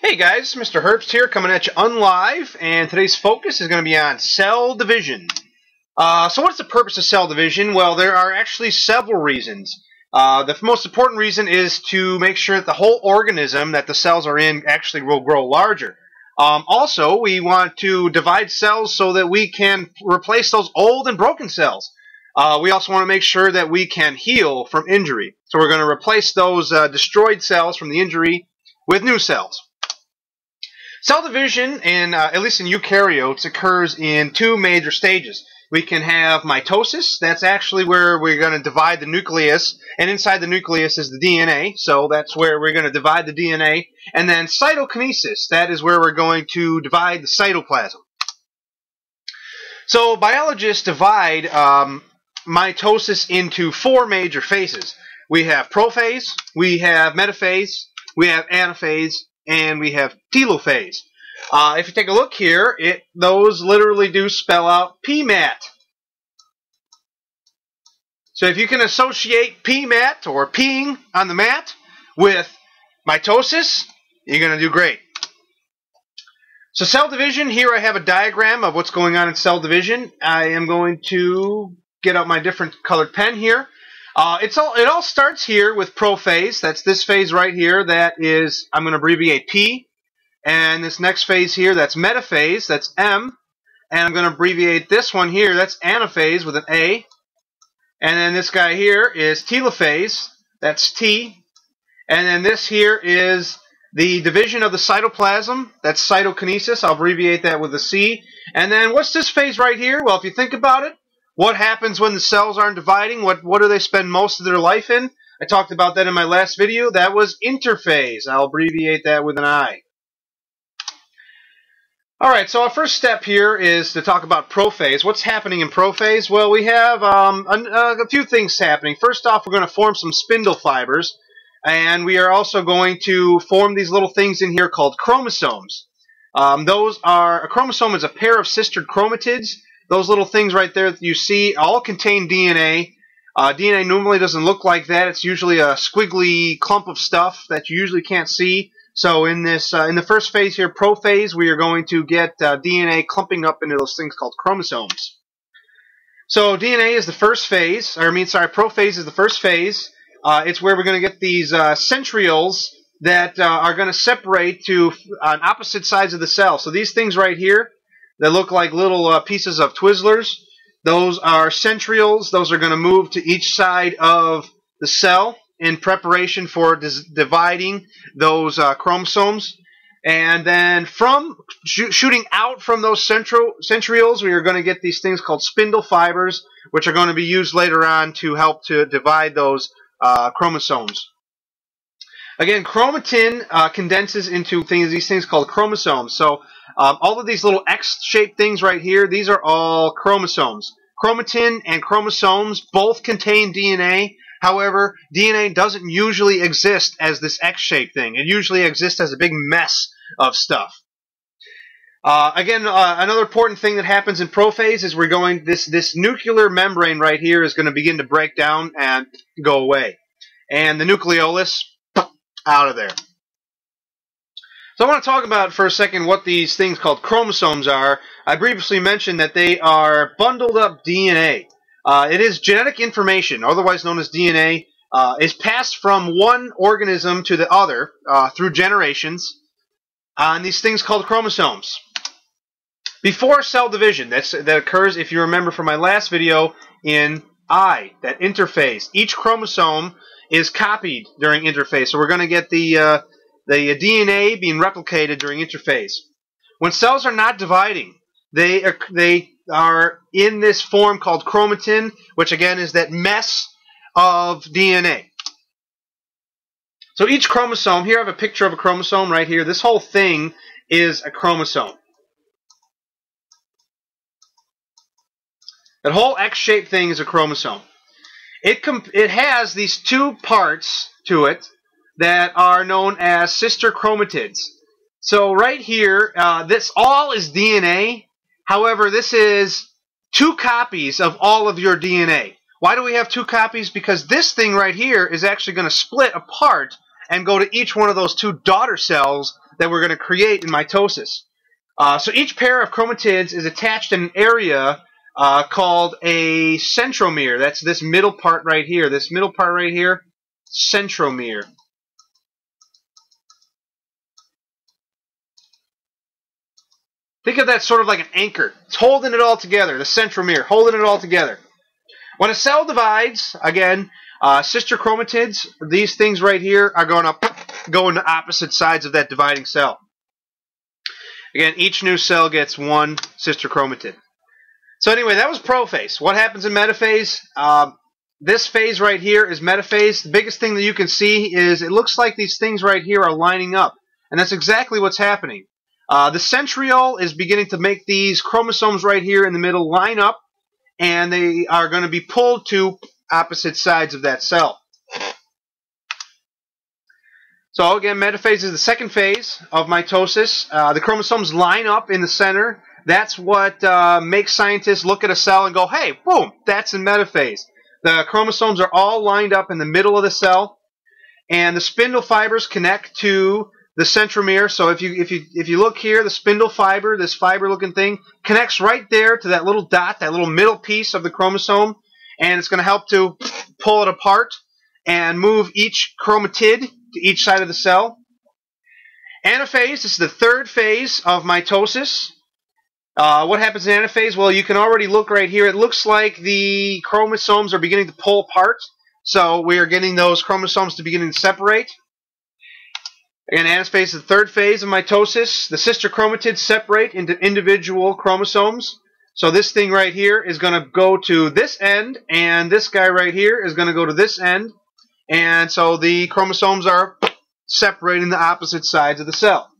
Hey guys, Mr. Herbst here coming at you unlive, and today's focus is going to be on cell division. Uh, so what's the purpose of cell division? Well, there are actually several reasons. Uh, the most important reason is to make sure that the whole organism that the cells are in actually will grow larger. Um, also, we want to divide cells so that we can replace those old and broken cells. Uh, we also want to make sure that we can heal from injury. So we're going to replace those uh, destroyed cells from the injury with new cells. Cell division, in, uh, at least in eukaryotes, occurs in two major stages. We can have mitosis. That's actually where we're going to divide the nucleus, and inside the nucleus is the DNA. So that's where we're going to divide the DNA. And then cytokinesis. That is where we're going to divide the cytoplasm. So biologists divide um, mitosis into four major phases. We have prophase, we have metaphase, we have anaphase, and we have telophase. Uh, if you take a look here, it those literally do spell out PMAT. So if you can associate PMAT or peeing on the mat with mitosis, you're going to do great. So cell division, here I have a diagram of what's going on in cell division. I am going to get out my different colored pen here. Uh, it's all it all starts here with prophase. That's this phase right here. That is I'm going to abbreviate P. And this next phase here, that's metaphase. That's M. And I'm going to abbreviate this one here. That's anaphase with an A. And then this guy here is telophase. That's T. And then this here is the division of the cytoplasm. That's cytokinesis. I'll abbreviate that with a C. And then what's this phase right here? Well, if you think about it, what happens when the cells aren't dividing? What, what do they spend most of their life in? I talked about that in my last video. That was interphase. I'll abbreviate that with an I. Alright, so our first step here is to talk about prophase. What's happening in prophase? Well, we have um, a, a, few things happening. First off, we're going to form some spindle fibers, and we are also going to form these little things in here called chromosomes. Um, those are, a chromosome is a pair of sistered chromatids those little things right there that you see all contain DNA. Uh, DNA normally doesn't look like that. It's usually a squiggly clump of stuff that you usually can't see. So in this, uh, in the first phase here, prophase, we are going to get uh, DNA clumping up into those things called chromosomes. So DNA is the first phase, or I mean, sorry, prophase is the first phase. Uh, it's where we're going to get these uh, centrioles that uh, are going to separate to on opposite sides of the cell. So these things right here, that look like little uh, pieces of Twizzlers. Those are centrioles. Those are going to move to each side of the cell in preparation for dividing those uh, chromosomes. And then from sh shooting out from those central centrioles, we are going to get these things called spindle fibers, which are going to be used later on to help to divide those uh, chromosomes. Again, chromatin uh, condenses into things, these things called chromosomes. So um, all of these little X-shaped things right here, these are all chromosomes. Chromatin and chromosomes both contain DNA. However, DNA doesn't usually exist as this X-shaped thing. It usually exists as a big mess of stuff. Uh, again, uh, another important thing that happens in prophase is we're going this this nuclear membrane right here is going to begin to break down and go away, and the nucleolus out of there. So I want to talk about for a second what these things called chromosomes are. I previously mentioned that they are bundled up DNA. Uh, it is genetic information, otherwise known as DNA, uh, is passed from one organism to the other uh, through generations on these things called chromosomes. Before cell division, that's, that occurs, if you remember from my last video, in I, that interphase. Each chromosome is copied during interphase. So we're going to get the, uh, the DNA being replicated during interphase. When cells are not dividing, they are, they are in this form called chromatin, which again is that mess of DNA. So each chromosome, here I have a picture of a chromosome right here. This whole thing is a chromosome. That whole X-shaped thing is a chromosome. It, it has these two parts to it that are known as sister chromatids. So right here, uh, this all is DNA. However, this is two copies of all of your DNA. Why do we have two copies? Because this thing right here is actually going to split apart and go to each one of those two daughter cells that we're going to create in mitosis. Uh, so each pair of chromatids is attached in an area uh, called a centromere. That's this middle part right here. This middle part right here, centromere. Think of that sort of like an anchor. It's holding it all together, the centromere, holding it all together. When a cell divides, again, uh, sister chromatids, these things right here are going to go into opposite sides of that dividing cell. Again, each new cell gets one sister chromatid. So anyway, that was prophase. What happens in metaphase? Uh, this phase right here is metaphase. The biggest thing that you can see is it looks like these things right here are lining up. And that's exactly what's happening. Uh, the centriole is beginning to make these chromosomes right here in the middle line up, and they are going to be pulled to opposite sides of that cell. So again, metaphase is the second phase of mitosis. Uh, the chromosomes line up in the center. That's what uh, makes scientists look at a cell and go, hey, boom, that's in metaphase. The chromosomes are all lined up in the middle of the cell, and the spindle fibers connect to the centromere. So if you if you if you look here, the spindle fiber, this fiber-looking thing, connects right there to that little dot, that little middle piece of the chromosome, and it's going to help to pull it apart and move each chromatid to each side of the cell. Anaphase, this is the third phase of mitosis. Uh, what happens in anaphase? Well, you can already look right here. It looks like the chromosomes are beginning to pull apart. So we are getting those chromosomes to beginning to separate. Again, anaphase is the third phase of mitosis. The sister chromatids separate into individual chromosomes. So this thing right here is going to go to this end, and this guy right here is going to go to this end. And so the chromosomes are separating the opposite sides of the cell.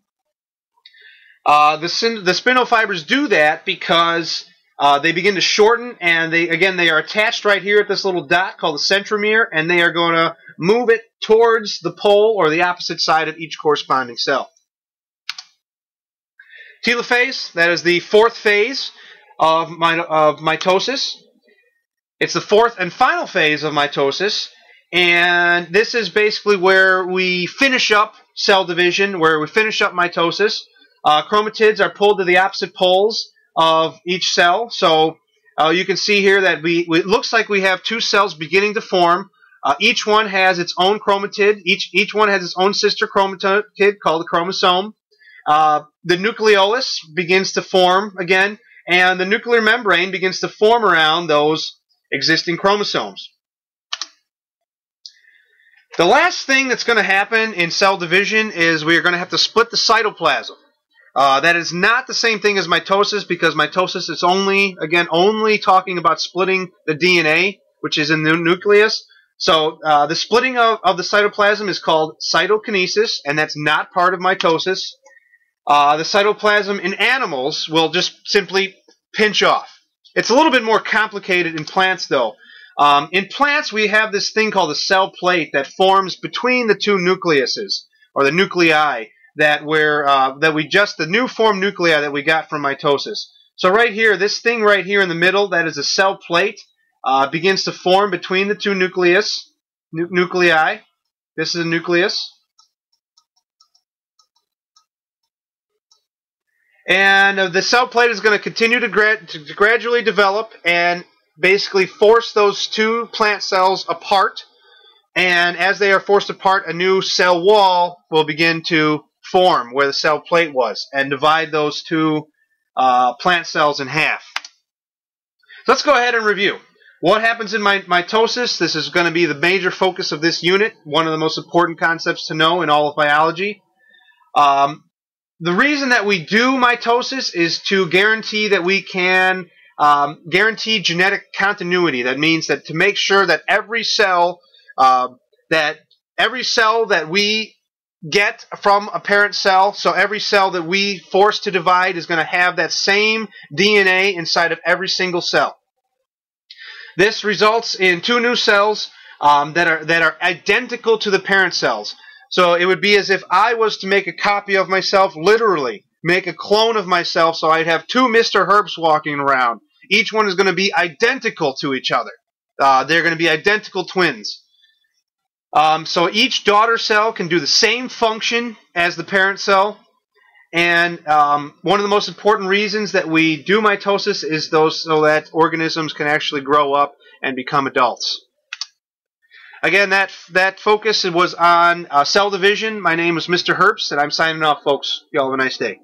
Uh, the, the spindle fibers do that because uh, they begin to shorten, and they again they are attached right here at this little dot called the centromere, and they are going to move it towards the pole or the opposite side of each corresponding cell. Telophase, that is the fourth phase of, my, of mitosis. It's the fourth and final phase of mitosis, and this is basically where we finish up cell division, where we finish up mitosis. Uh, chromatids are pulled to the opposite poles of each cell. So uh, you can see here that we, it looks like we have two cells beginning to form. Uh, each one has its own chromatid. Each each one has its own sister chromatid called the chromosome. Uh, the nucleolus begins to form again, and the nuclear membrane begins to form around those existing chromosomes. The last thing that's going to happen in cell division is we are going to have to split the cytoplasm. Uh, that is not the same thing as mitosis because mitosis is only, again, only talking about splitting the DNA, which is in the nucleus. So uh, the splitting of, of the cytoplasm is called cytokinesis, and that's not part of mitosis. Uh, the cytoplasm in animals will just simply pinch off. It's a little bit more complicated in plants, though. Um, in plants, we have this thing called the cell plate that forms between the two nucleuses, or the nuclei that we're uh, that we just the new form nuclei that we got from mitosis. So right here, this thing right here in the middle, that is a cell plate, uh, begins to form between the two nucleus nu nuclei. This is a nucleus. And uh, the cell plate is going to continue to, gra to gradually develop and basically force those two plant cells apart. And as they are forced apart, a new cell wall will begin to form where the cell plate was and divide those two uh, plant cells in half. Let's go ahead and review. What happens in mitosis? This is going to be the major focus of this unit, one of the most important concepts to know in all of biology. Um, the reason that we do mitosis is to guarantee that we can um, guarantee genetic continuity. That means that to make sure that every cell uh, that every cell that we get from a parent cell. So every cell that we force to divide is going to have that same DNA inside of every single cell. This results in two new cells um, that are that are identical to the parent cells. So it would be as if I was to make a copy of myself, literally make a clone of myself. So I'd have two Mr. Herbs walking around. Each one is going to be identical to each other. Uh, they're going to be identical twins. Um, so each daughter cell can do the same function as the parent cell. And um, one of the most important reasons that we do mitosis is those so that organisms can actually grow up and become adults. Again, that that focus was on uh, cell division. My name is Mr. Herbst, and I'm signing off, folks. Y'all have a nice day.